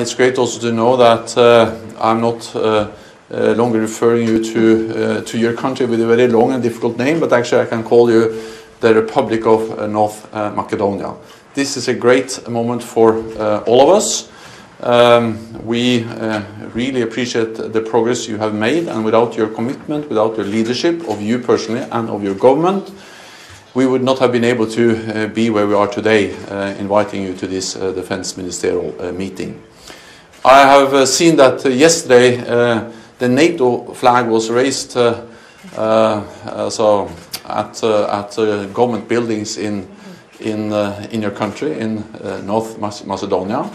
It's great also to know that uh, I'm not uh, uh, longer referring you to, uh, to your country with a very long and difficult name, but actually I can call you the Republic of uh, North uh, Macedonia. This is a great moment for all of us. Um, we really appreciate the progress you have made, and without your commitment, without your leadership of you personally and of your government, we would not have been able to uh, be where we are today, uh, inviting you to this uh, defense ministerial meeting. I have uh, seen that uh, yesterday uh, the NATO flag was raised so at, at government buildings in, in, in your country, in North Macedonia.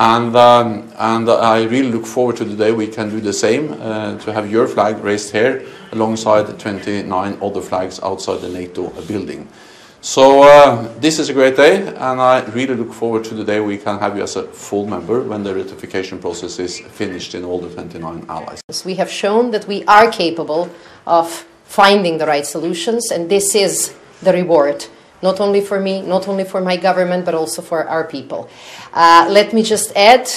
And, um, and I really look forward to the day we can do the same, uh, to have your flag raised here alongside 29 other flags outside the NATO building. So uh, this is a great day, and I really look forward to the day we can have you as a full member when the ratification process is finished in all the 29 allies. We have shown that we are capable of finding the right solutions, and this is the reward, not only for me, not only for my government, but also for our people. Uh, let me just add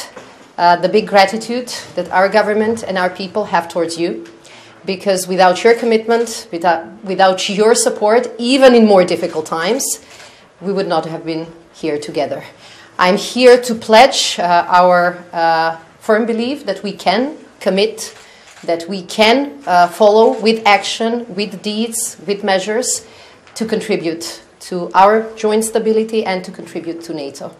uh, the big gratitude that our government and our people have towards you because without your commitment, without, without your support, even in more difficult times, we would not have been here together. I'm here to pledge uh, our uh, firm belief that we can commit, that we can uh, follow with action, with deeds, with measures to contribute to our joint stability and to contribute to NATO.